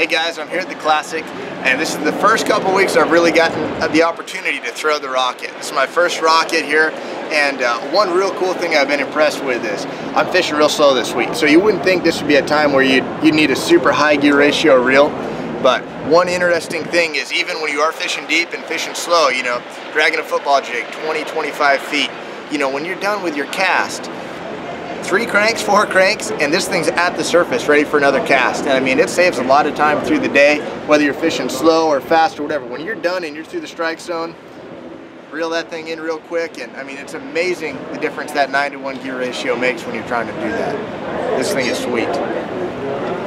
Hey guys, I'm here at the Classic, and this is the first couple weeks I've really gotten the opportunity to throw the rocket. This is my first rocket here, and uh, one real cool thing I've been impressed with is I'm fishing real slow this week. So you wouldn't think this would be a time where you'd, you'd need a super high gear ratio reel, but one interesting thing is even when you are fishing deep and fishing slow, you know, dragging a football jig 20, 25 feet, you know, when you're done with your cast, three cranks, four cranks, and this thing's at the surface ready for another cast. And I mean, it saves a lot of time through the day, whether you're fishing slow or fast or whatever. When you're done and you're through the strike zone, reel that thing in real quick. And I mean, it's amazing the difference that nine to one gear ratio makes when you're trying to do that. This thing is sweet.